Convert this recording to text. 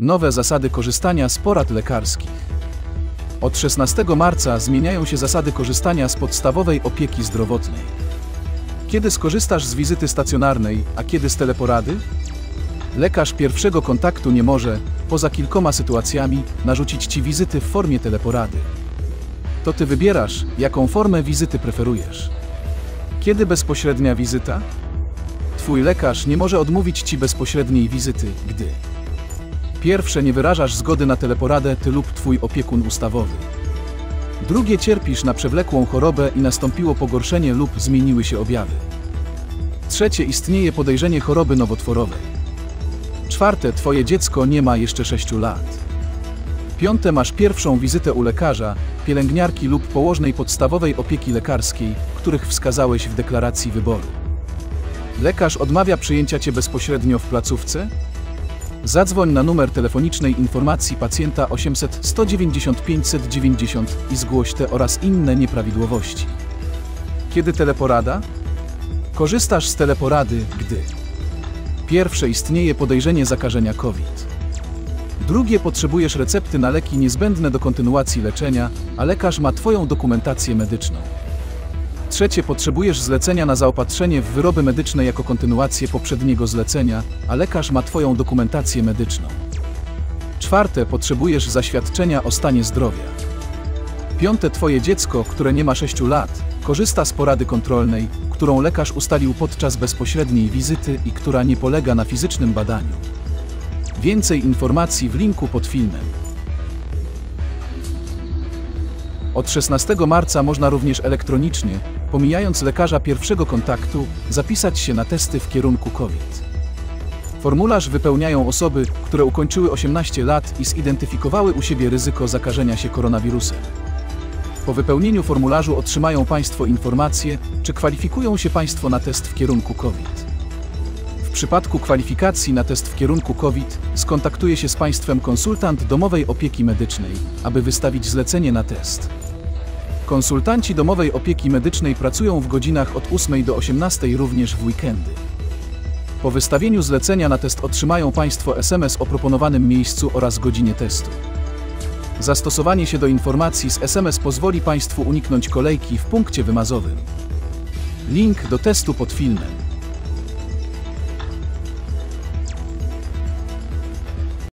Nowe zasady korzystania z porad lekarskich. Od 16 marca zmieniają się zasady korzystania z podstawowej opieki zdrowotnej. Kiedy skorzystasz z wizyty stacjonarnej, a kiedy z teleporady? Lekarz pierwszego kontaktu nie może, poza kilkoma sytuacjami, narzucić ci wizyty w formie teleporady. To ty wybierasz, jaką formę wizyty preferujesz. Kiedy bezpośrednia wizyta? Twój lekarz nie może odmówić ci bezpośredniej wizyty, gdy Pierwsze nie wyrażasz zgody na teleporadę ty lub twój opiekun ustawowy. Drugie cierpisz na przewlekłą chorobę i nastąpiło pogorszenie lub zmieniły się objawy. Trzecie istnieje podejrzenie choroby nowotworowej. Czwarte twoje dziecko nie ma jeszcze 6 lat. Piąte masz pierwszą wizytę u lekarza, pielęgniarki lub położnej podstawowej opieki lekarskiej, których wskazałeś w deklaracji wyboru. Lekarz odmawia przyjęcia cię bezpośrednio w placówce? Zadzwoń na numer telefonicznej informacji pacjenta 800 190 590 i zgłoś te oraz inne nieprawidłowości. Kiedy teleporada? Korzystasz z teleporady, gdy Pierwsze istnieje podejrzenie zakażenia COVID. Drugie potrzebujesz recepty na leki niezbędne do kontynuacji leczenia, a lekarz ma Twoją dokumentację medyczną. Trzecie potrzebujesz zlecenia na zaopatrzenie w wyroby medyczne jako kontynuację poprzedniego zlecenia, a lekarz ma Twoją dokumentację medyczną. Czwarte potrzebujesz zaświadczenia o stanie zdrowia. Piąte Twoje dziecko, które nie ma 6 lat, korzysta z porady kontrolnej, którą lekarz ustalił podczas bezpośredniej wizyty i która nie polega na fizycznym badaniu. Więcej informacji w linku pod filmem. Od 16 marca można również elektronicznie, pomijając lekarza pierwszego kontaktu, zapisać się na testy w kierunku COVID. Formularz wypełniają osoby, które ukończyły 18 lat i zidentyfikowały u siebie ryzyko zakażenia się koronawirusem. Po wypełnieniu formularzu otrzymają Państwo informację, czy kwalifikują się Państwo na test w kierunku COVID. W przypadku kwalifikacji na test w kierunku COVID skontaktuje się z Państwem konsultant domowej opieki medycznej, aby wystawić zlecenie na test. Konsultanci domowej opieki medycznej pracują w godzinach od 8 do 18 również w weekendy. Po wystawieniu zlecenia na test otrzymają Państwo SMS o proponowanym miejscu oraz godzinie testu. Zastosowanie się do informacji z SMS pozwoli Państwu uniknąć kolejki w punkcie wymazowym. Link do testu pod filmem.